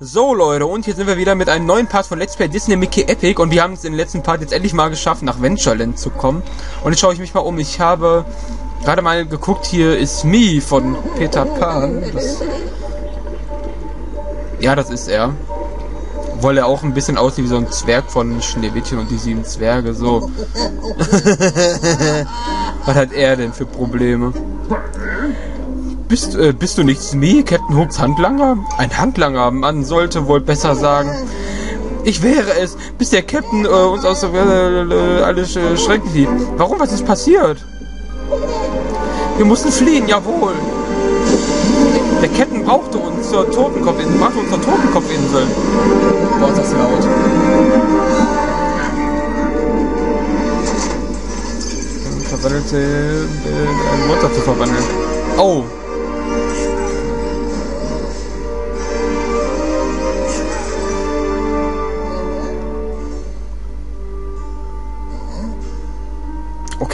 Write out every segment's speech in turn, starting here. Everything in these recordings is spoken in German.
So Leute, und hier sind wir wieder mit einem neuen Part von Let's Play Disney Mickey Epic und wir haben es in den letzten Part jetzt endlich mal geschafft, nach Ventureland zu kommen. Und jetzt schaue ich mich mal um. Ich habe gerade mal geguckt, hier ist Me von Peter Pan. Das ja, das ist er. Obwohl er auch ein bisschen aussieht wie so ein Zwerg von Schneewittchen und die sieben Zwerge, so. Was hat er denn für Probleme? Bist, äh, bist du nicht Smee, Captain Hooks Handlanger? Ein Handlanger, man sollte wohl besser sagen. Ich wäre es, bis der Captain äh, uns aus der äh, alles äh, schrecklich liebt. Warum, was ist passiert? Wir mussten fliehen, jawohl. Der Captain brauchte uns zur Totenkopfinsel, brachte uns zur Totenkopfinsel. Boah, ist das laut. Verwandelte äh, ein Monster zu verwandeln. Oh,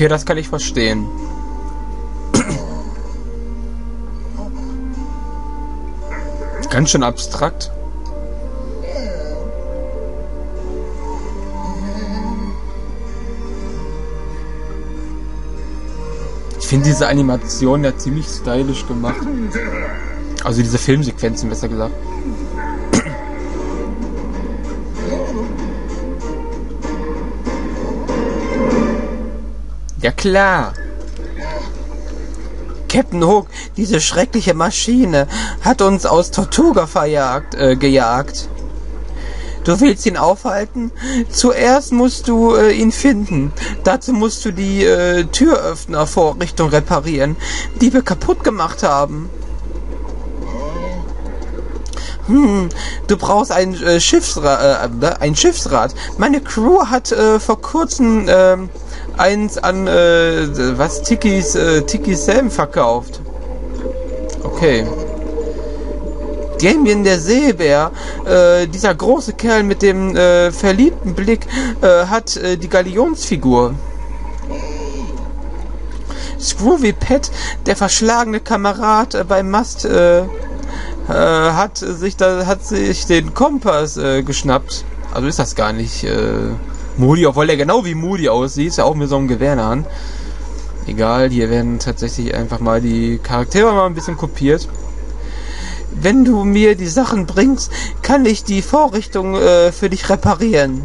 Okay, das kann ich verstehen. Ganz schön abstrakt. Ich finde diese Animation ja ziemlich stylisch gemacht. Also diese Filmsequenzen, besser gesagt. Ja klar. Captain Hook, diese schreckliche Maschine, hat uns aus Tortuga verjagt, äh, gejagt. Du willst ihn aufhalten? Zuerst musst du äh, ihn finden. Dazu musst du die äh, Türöffnervorrichtung reparieren, die wir kaputt gemacht haben. Hm, du brauchst ein äh, Schiffsrad, äh, ein Schiffsrad. Meine Crew hat äh, vor kurzem äh, eins an, äh, was, Tikis, äh, Tiki Sam verkauft. Okay. Damien der Seebär, äh, dieser große Kerl mit dem äh, verliebten Blick, äh, hat äh, die Galionsfigur. Scrooby Pet, der verschlagene Kamerad äh, beim Mast, äh, hat sich da, hat sich den Kompass äh, geschnappt. Also ist das gar nicht. Äh, Moody, obwohl er genau wie Moody aussieht, ist ja auch mit so einem Gewehr in der. Egal, hier werden tatsächlich einfach mal die Charaktere mal ein bisschen kopiert. Wenn du mir die Sachen bringst, kann ich die Vorrichtung äh, für dich reparieren.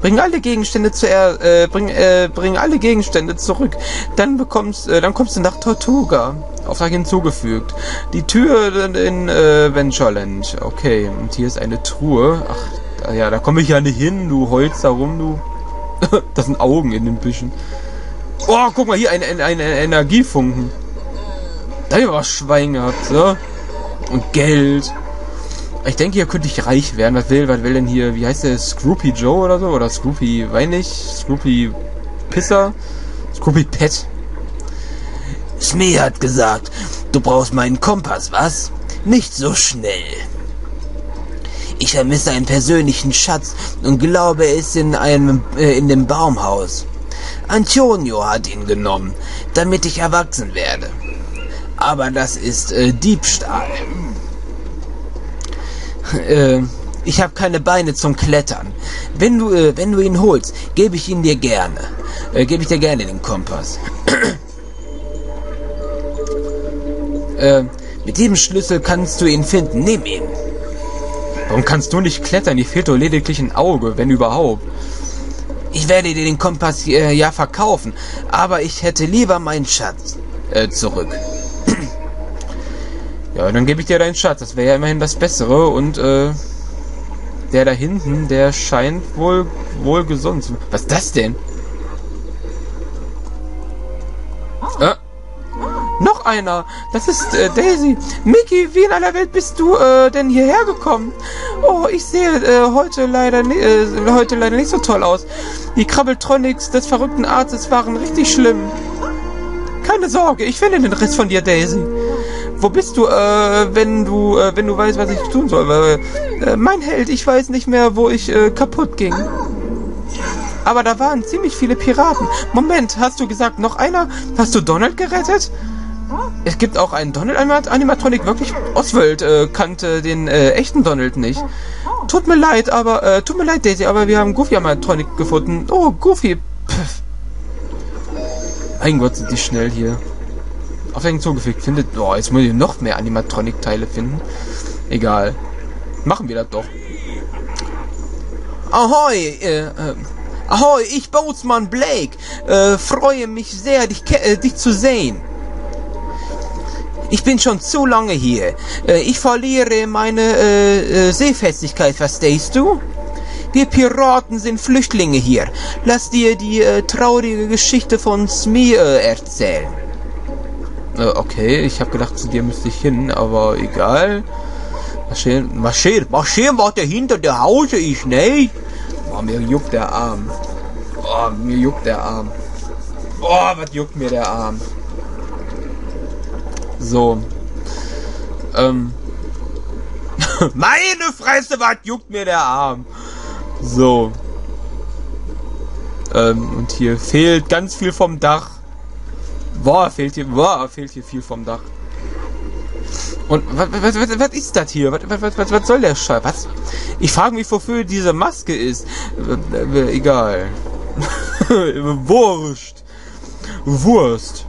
Bring alle Gegenstände zu äh, bring, äh, bring alle Gegenstände zurück. Dann bekommst, äh, dann kommst du nach Tortuga. Auftrag hinzugefügt. Die Tür in äh, Ventureland. Okay, und hier ist eine Truhe. Ach, ja, da komme ich ja nicht hin, du heulst da rum, du. das sind Augen in den Büschen. Oh, guck mal hier, ein, ein, ein, ein Energiefunken. Da hab ich aber Schwein gehabt, so. Und Geld. Ich denke, hier könnte ich reich werden. Was will, was will denn hier, wie heißt der, Scroopy Joe oder so? Oder Scroopy Weinig? Scroopy Pisser? Scroopy Pet? Smee hat gesagt, du brauchst meinen Kompass, was? Nicht so schnell. Ich vermisse einen persönlichen Schatz und glaube, er ist in einem äh, in dem Baumhaus. Antonio hat ihn genommen, damit ich erwachsen werde. Aber das ist äh, Diebstahl. Äh, ich habe keine Beine zum Klettern. Wenn du, äh, wenn du ihn holst, gebe ich ihn dir gerne. Äh, gebe ich dir gerne den Kompass. äh, mit diesem Schlüssel kannst du ihn finden. Nimm ihn. Warum kannst du nicht klettern? Dir fehlt doch lediglich ein Auge, wenn überhaupt. Ich werde dir den Kompass äh, ja verkaufen, aber ich hätte lieber meinen Schatz äh, zurück. Ja, dann gebe ich dir deinen Schatz. Das wäre ja immerhin das Bessere. Und äh, der da hinten, der scheint wohl wohl gesund zu. Was ist das denn? Äh, noch einer. Das ist äh, Daisy. Mickey, wie in aller Welt bist du äh, denn hierher gekommen? Oh, ich sehe äh, heute leider äh, heute leider nicht so toll aus. Die Krabbeltronics des verrückten Arztes waren richtig schlimm. Keine Sorge, ich finde den Rest von dir, Daisy. Wo bist du, äh, wenn du, äh, wenn du weißt, was ich tun soll? Weil, äh, mein Held, ich weiß nicht mehr, wo ich äh, kaputt ging. Aber da waren ziemlich viele Piraten. Moment, hast du gesagt, noch einer? Hast du Donald gerettet? es gibt auch einen Donald-Animatronic. Wirklich, Oswald äh, kannte den äh, echten Donald nicht. Tut mir leid, aber, äh, tut mir leid, Daisy, aber wir haben Goofy-Animatronic gefunden. Oh, Goofy. Pff. Mein Gott, sind die schnell hier. Auf den zugefügt findet. Oh, jetzt muss ich noch mehr Animatronic-Teile finden. Egal. Machen wir das doch. Ahoi, äh, äh, ahoi, ich Bootsmann Blake. Äh, freue mich sehr, dich, äh, dich zu sehen. Ich bin schon zu lange hier. Äh, ich verliere meine äh, äh, Seefestigkeit, verstehst du? Wir Piraten sind Flüchtlinge hier. Lass dir die äh, traurige Geschichte von Smee äh, erzählen. Äh, okay, ich habe gedacht, zu dir müsste ich hin, aber egal. Marschieren, marschieren, marschieren, was hinter der Hause ist, ne? Oh, mir juckt der Arm. Oh, mir juckt der Arm. Oh, was juckt mir der Arm? So. Ähm. Meine Fresse, was juckt mir der Arm? So. Ähm, und hier fehlt ganz viel vom Dach. Boah, fehlt hier, boah, fehlt hier viel vom Dach. Und was, was, was, ist das hier? Was, was, was, was soll der Scheiß? Was? Ich frage mich, wofür diese Maske ist. Egal. Wurscht. Wurst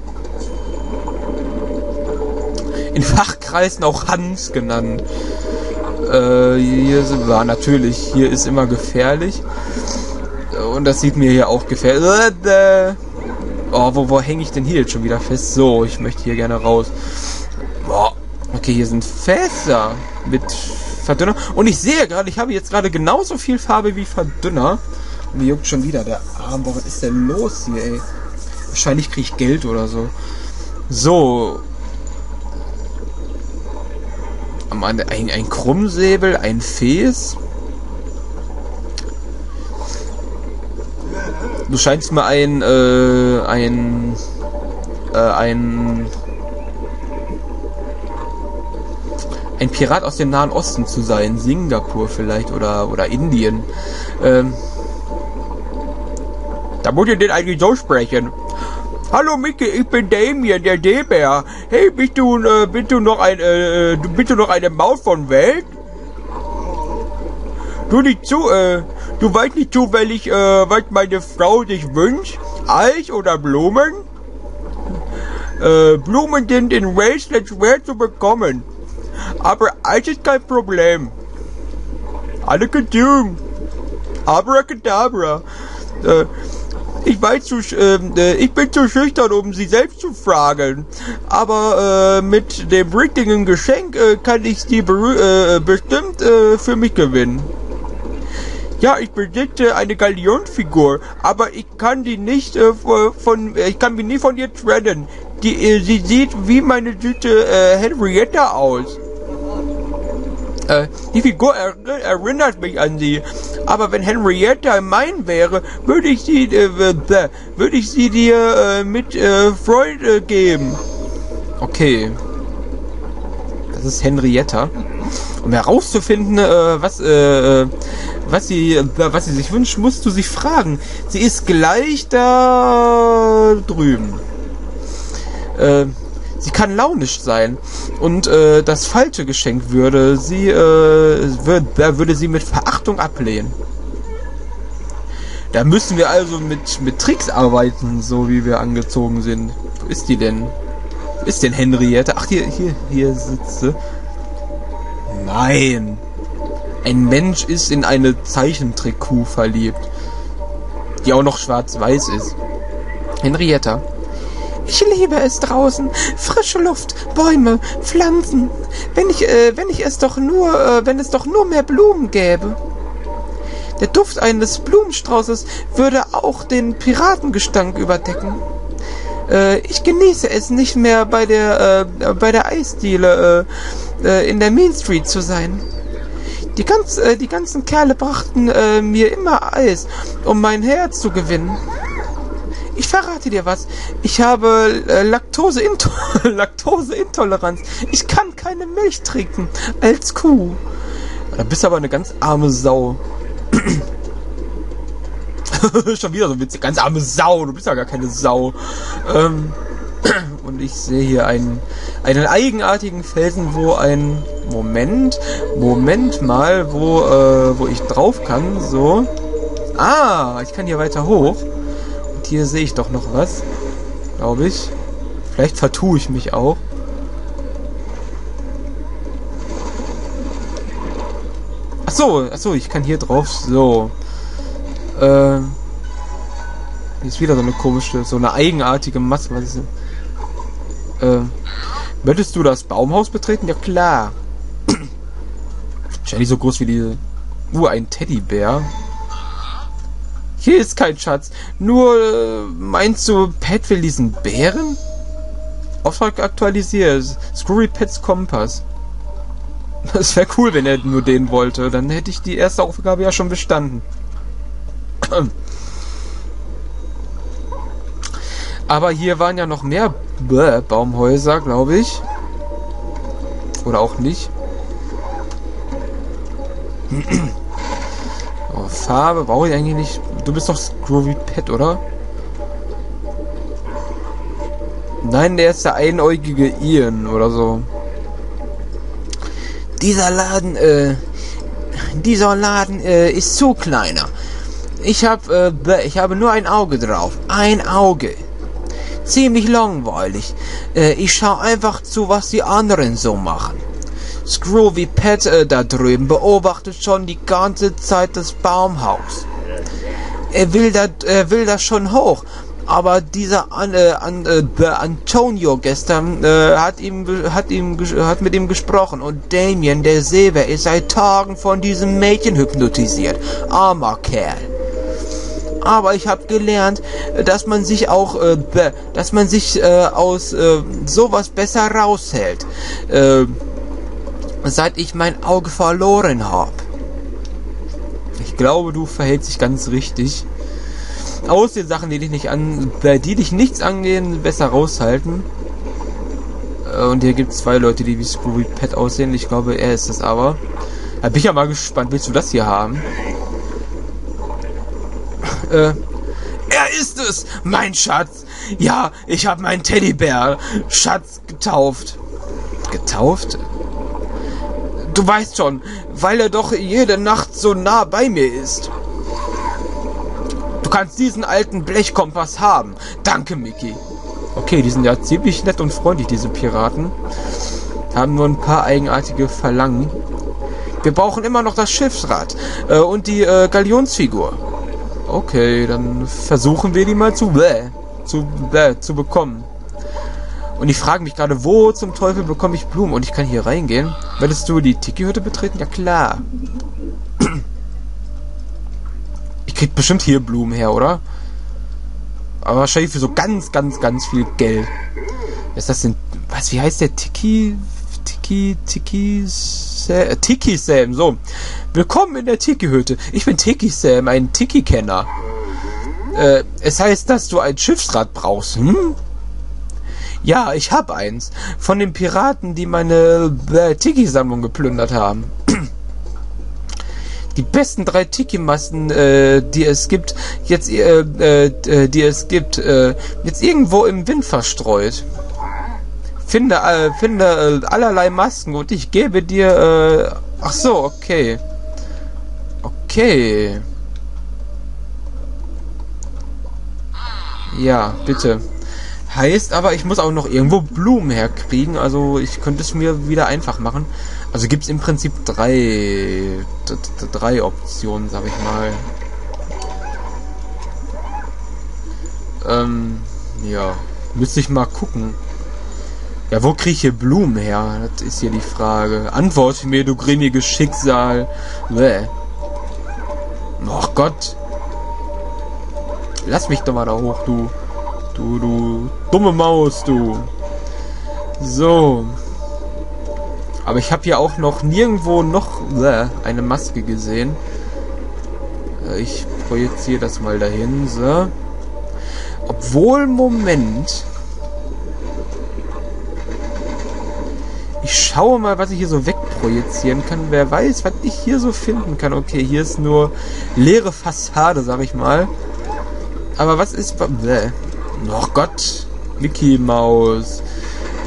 in Fachkreisen auch Hans genannt. Äh, hier sind wir natürlich, hier ist immer gefährlich. Und das sieht mir hier auch gefährlich. Oh, wo, wo hänge ich denn hier jetzt schon wieder fest? So, ich möchte hier gerne raus. Boah. Okay, hier sind Fässer mit Verdünner. Und ich sehe gerade, ich habe jetzt gerade genauso viel Farbe wie Verdünner. Und mir juckt schon wieder der Arm. Boah, was ist denn los hier, ey? Wahrscheinlich kriege ich Geld oder so. So, ein, ein Krummsäbel, ein Fes. Du scheinst mir ein, äh, ein, äh, ein, ein Pirat aus dem Nahen Osten zu sein. Singapur vielleicht oder, oder Indien. Ähm, da muss ich den eigentlich so sprechen. Hallo Micke, ich bin Damien, der D-Bär. Hey, bist du, äh, bist du noch ein, äh, äh, bist du noch eine Maus von Welt? Du nicht zu, äh, du weißt nicht zufällig, äh, was meine Frau sich wünscht? Eis oder Blumen? Äh, Blumen sind in Wasteland schwer zu bekommen. Aber Eis ist kein Problem. Alle Kostüm. Abracadabra. Äh, ich weiß zu, ähm, äh, ich bin zu schüchtern, um sie selbst zu fragen. Aber äh, mit dem richtigen Geschenk äh, kann ich sie äh, bestimmt äh, für mich gewinnen. Ja, ich besitze eine Galionfigur, aber ich kann die nicht äh, von, ich kann mich nie von ihr trennen. Die, äh, sie sieht wie meine süße äh, Henrietta aus. Äh, die Figur er erinnert mich an sie. Aber wenn Henrietta mein wäre, würde ich sie, äh, würde ich sie dir äh, mit äh, Freude geben. Okay. Das ist Henrietta. Um herauszufinden, äh, was, äh, äh was sie, äh, was sie sich wünscht, musst du sie fragen. Sie ist gleich da drüben. Äh, Sie kann launisch sein und das falsche Geschenk würde sie, würd, würde sie mit Verachtung ablehnen. Da müssen wir also mit, mit Tricks arbeiten, so wie wir angezogen sind. Wo ist die denn? Ist denn Henriette? Ach, hier, hier, hier sitzt sie. Nein. Ein Mensch ist in eine Zeichentrickkuh verliebt. Die auch noch schwarz-weiß ist. Henrietta. Ich liebe es draußen. Frische Luft, Bäume, Pflanzen. Wenn ich, äh, wenn ich es doch nur, äh, wenn es doch nur mehr Blumen gäbe. Der Duft eines Blumenstraußes würde auch den Piratengestank überdecken. Äh, ich genieße es nicht mehr bei der, äh, bei der Eisdiele äh, äh, in der Main Street zu sein. Die, ganz, äh, die ganzen Kerle brachten äh, mir immer Eis, um mein Herz zu gewinnen. Ich verrate dir was. Ich habe Laktoseinto Laktoseintoleranz. Ich kann keine Milch trinken. Als Kuh. Da bist aber eine ganz arme Sau. Schon wieder so witzig. Ganz arme Sau. Du bist ja gar keine Sau. Ähm, und ich sehe hier einen, einen eigenartigen Felsen, wo ein Moment, Moment mal, wo, äh, wo ich drauf kann, so. Ah, ich kann hier weiter hoch. Und hier sehe ich doch noch was, glaube ich. Vielleicht vertue ich mich auch. Ach so, ach so, ich kann hier drauf, so. Äh, hier ist wieder so eine komische, so eine eigenartige Maske. Was ist äh, möchtest du das Baumhaus betreten? Ja klar. Wahrscheinlich so groß wie die. Uh, ein Teddybär. Hier ist kein Schatz. Nur, äh, meinst du, Pat will diesen Bären? Auftrag aktualisiert. Screwy Pets Kompass. Das wäre cool, wenn er nur den wollte. Dann hätte ich die erste Aufgabe ja schon bestanden. Aber hier waren ja noch mehr Baumhäuser, glaube ich. Oder auch nicht. oh, Farbe brauche ich eigentlich nicht. Du bist doch Screwy Pet, oder? Nein, der ist der einäugige Ian oder so. Dieser Laden, äh, dieser Laden äh, ist zu kleiner. Ich hab, äh, ich habe nur ein Auge drauf. Ein Auge. Ziemlich langweilig. Äh, ich schau einfach zu, was die anderen so machen. Screwy Pet äh, da drüben beobachtet schon die ganze Zeit das Baumhaus. Er will da, er will da schon hoch, aber dieser an, äh, an, äh, Antonio gestern äh, hat ihm hat ihm hat mit ihm gesprochen und Damien der Silber ist seit Tagen von diesem Mädchen hypnotisiert. Armer Kerl. Aber ich habe gelernt, dass man sich auch, äh, dass man sich äh, aus äh, sowas besser raushält, äh, seit ich mein Auge verloren habe. Ich glaube, du verhältst dich ganz richtig aus den Sachen, die dich nicht an, die dich nichts angehen, besser raushalten. Äh, und hier gibt es zwei Leute, die wie Screwy Pet aussehen. Ich glaube, er ist es aber. Da bin ich ja mal gespannt. Willst du das hier haben? Äh, er ist es, mein Schatz. Ja, ich habe meinen Teddybär Schatz getauft. Getauft? Du weißt schon, weil er doch jede Nacht so nah bei mir ist. Du kannst diesen alten Blechkompass haben. Danke, Mickey. Okay, die sind ja ziemlich nett und freundlich, diese Piraten. Haben nur ein paar eigenartige Verlangen. Wir brauchen immer noch das Schiffsrad äh, und die äh, Galionsfigur. Okay, dann versuchen wir die mal zu bäh, zu bäh, zu bekommen. Und ich frage mich gerade, wo zum Teufel bekomme ich Blumen? Und ich kann hier reingehen. Würdest du die Tiki-Hütte betreten? Ja klar kriegt bestimmt hier Blumen her, oder? Aber wahrscheinlich für so ganz, ganz, ganz viel Geld. Ist das denn, was, wie heißt der? Tiki, Tiki, Tiki, Sam, äh, Tiki Sam, so. Willkommen in der Tiki-Hütte. Ich bin Tiki Sam, ein Tiki-Kenner. Äh, es heißt, dass du ein Schiffsrad brauchst, hm? Ja, ich hab eins. Von den Piraten, die meine äh, Tiki-Sammlung geplündert haben die besten drei Tiki-Masten, äh, die es gibt, jetzt, äh, äh, die es gibt, äh, jetzt irgendwo im Wind verstreut. Finde, äh, finde äh, allerlei Masken und ich gebe dir, äh, ach so, okay. Okay. Ja, bitte. Heißt aber, ich muss auch noch irgendwo Blumen herkriegen, also ich könnte es mir wieder einfach machen. Also gibt es im Prinzip drei, drei Optionen, sag ich mal. Ähm, ja, müsste ich mal gucken. Ja, wo kriege ich hier Blumen her? Das ist hier die Frage. Antworte mir, du grimmiges Schicksal. Bäh. Ach Gott. Lass mich doch mal da hoch, du. Du, du dumme Maus, du. So. Aber ich habe hier auch noch nirgendwo noch äh, eine Maske gesehen. Äh, ich projiziere das mal dahin. So. Obwohl, Moment. Ich schaue mal, was ich hier so wegprojizieren kann. Wer weiß, was ich hier so finden kann. Okay, hier ist nur leere Fassade, sag ich mal. Aber was ist... Bäh. Oh Gott. Mickey Maus.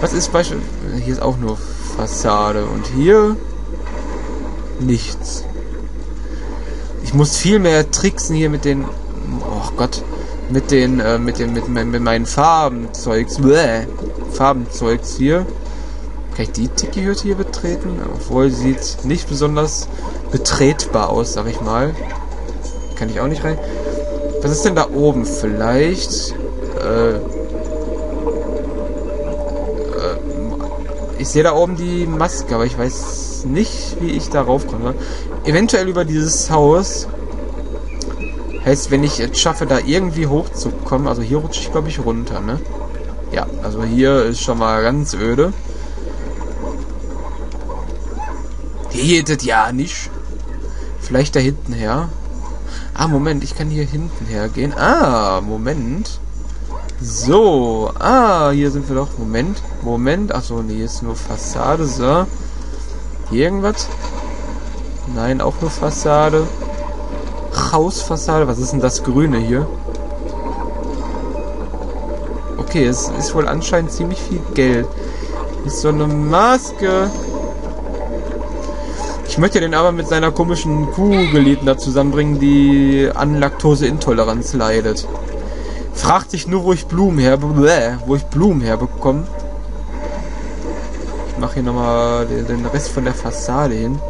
Was ist Beispiel? Hier ist auch nur Fassade und hier nichts. Ich muss viel mehr tricksen hier mit den. Oh Gott. Mit den, äh, mit den, mit, mit meinen Farbenzeugs. Bäh. Farbenzeugs hier. Kann ich die Tiki-Hütte hier betreten? Obwohl sie sieht nicht besonders betretbar aus, sag ich mal. Kann ich auch nicht rein. Was ist denn da oben? Vielleicht. Äh, äh, ich sehe da oben die Maske, aber ich weiß nicht, wie ich darauf komme. Eventuell über dieses Haus. Heißt, wenn ich es schaffe, da irgendwie hochzukommen, also hier rutsche ich, glaube ich, runter, ne? Ja, also hier ist schon mal ganz öde. Es ja nicht. Vielleicht da hinten her. Ah, Moment, ich kann hier hinten hergehen. Ah, Moment. So, ah, hier sind wir doch. Moment, Moment. Achso, nee, ist nur Fassade, so. Hier irgendwas? Nein, auch nur Fassade. Hausfassade, was ist denn das Grüne hier? Okay, es ist wohl anscheinend ziemlich viel Geld. Ist so eine Maske. Ich möchte den aber mit seiner komischen Kuhgeliebten da zusammenbringen, die an Laktoseintoleranz leidet. Fragt sich nur, wo ich Blumen her, wo ich Blumen herbekomme. Ich mache hier nochmal den Rest von der Fassade hin.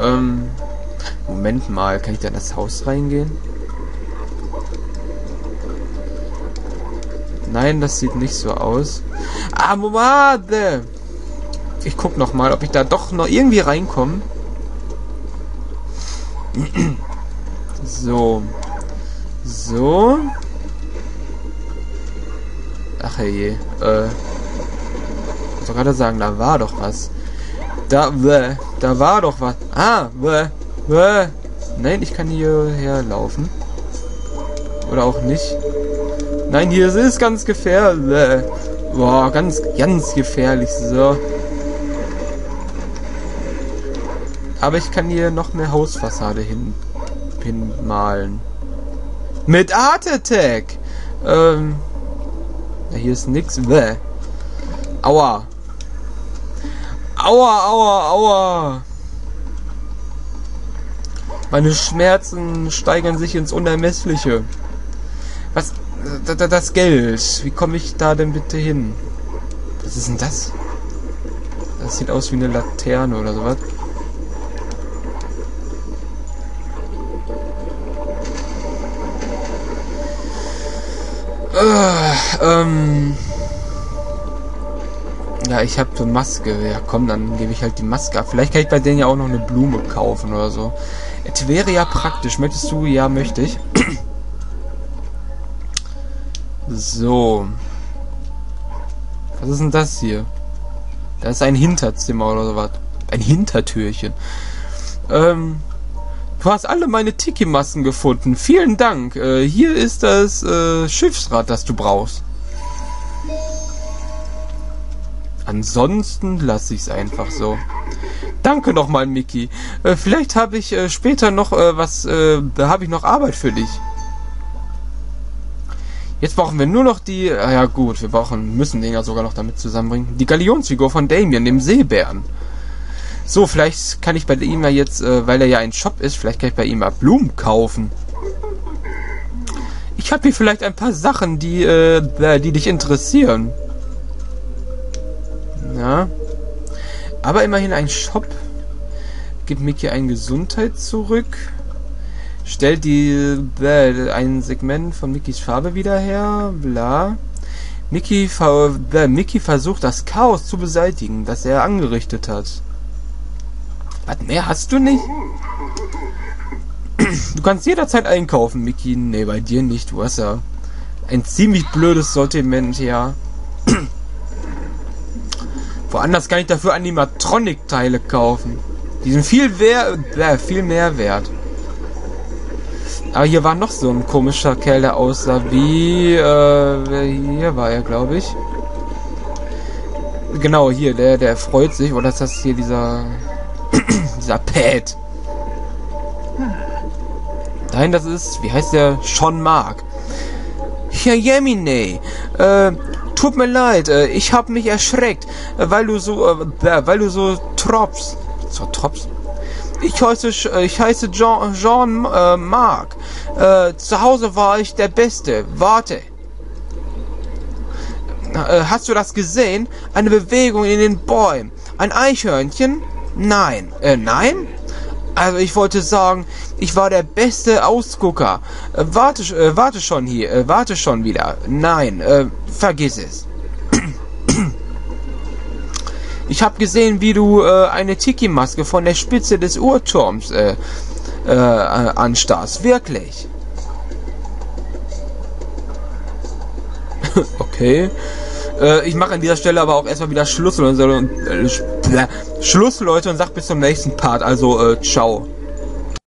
Ähm, Moment mal, kann ich da in das Haus reingehen? Nein, das sieht nicht so aus. Ah, Moment! Ich guck noch mal, ob ich da doch noch irgendwie reinkomme. So. So. Ach hey, äh. Ich soll gerade sagen, da war doch was. Da, bäh, da war doch was. Ah, bäh, bäh. Nein, ich kann hierher laufen. Oder auch nicht. Nein, hier ist ganz gefährlich. Boah, ganz, ganz gefährlich. So. Aber ich kann hier noch eine Hausfassade hin, hinmalen. Mit Art Attack! Ähm. Ja, hier ist nix. Bäh. Aua. Aua, aua, aua. Meine Schmerzen steigern sich ins Unermessliche. Was? Das Geld. Wie komme ich da denn bitte hin? Was ist denn das? Das sieht aus wie eine Laterne oder sowas. Äh, ähm. Ja, ich habe eine Maske. Ja, komm, dann gebe ich halt die Maske ab. Vielleicht kann ich bei denen ja auch noch eine Blume kaufen oder so. Es wäre ja praktisch. Möchtest du? Ja, möchte ich. so. Was ist denn das hier? Da ist ein Hinterzimmer oder sowas. Ein Hintertürchen. Ähm. Du hast alle meine Tiki-Massen gefunden. Vielen Dank. Äh, hier ist das äh, Schiffsrad, das du brauchst. Ansonsten lasse ich es einfach so. Danke nochmal, Mickey. Äh, vielleicht habe ich äh, später noch äh, was, äh, habe ich noch Arbeit für dich. Jetzt brauchen wir nur noch die, äh, ja gut, wir brauchen, müssen den ja sogar noch damit zusammenbringen. Die Galionsfigur von Damien, dem Seebären. So, vielleicht kann ich bei ihm ja jetzt, äh, weil er ja ein Shop ist, vielleicht kann ich bei ihm mal Blumen kaufen. Ich habe hier vielleicht ein paar Sachen, die, äh, die dich interessieren. Ja. Aber immerhin ein Shop. Gibt Mickey ein Gesundheit zurück. Stellt die, äh, ein Segment von Mickeys Farbe wieder her. Bla. Mickey, äh, Mickey versucht das Chaos zu beseitigen, das er angerichtet hat. Was mehr hast du nicht? Du kannst jederzeit einkaufen, Mickey. Nee, bei dir nicht. Ja ein ziemlich blödes Sortiment, ja. Woanders kann ich dafür Animatronic-Teile kaufen. Die sind viel, äh, viel mehr wert. Aber hier war noch so ein komischer Kerl, der aussah wie... Äh, hier war er, glaube ich. Genau, hier, der, der freut sich. Oder ist das hier dieser... dieser Pad? Nein, das ist... Wie heißt der? Sean Mark. Ja, Jemine, äh, tut mir leid, äh, ich hab mich erschreckt, äh, weil du so, äh, weil du so tropfst. So tropfst? Ich heiße, ich heiße Jean, Jean äh, Marc. Äh, zu Hause war ich der Beste. Warte. Hast du das gesehen? Eine Bewegung in den Bäumen. Ein Eichhörnchen? Nein. Äh, nein? Also ich wollte sagen, ich war der beste Ausgucker. Äh, warte, äh, warte schon hier, äh, warte schon wieder. Nein, äh, vergiss es. Ich habe gesehen, wie du äh, eine Tiki-Maske von der Spitze des Uhrturms äh, anstarrst. Wirklich. okay. Äh, ich mache an dieser Stelle aber auch erstmal wieder Schluss, Leute, und, äh, Schluss, Leute, und sag bis zum nächsten Part. Also, äh, ciao.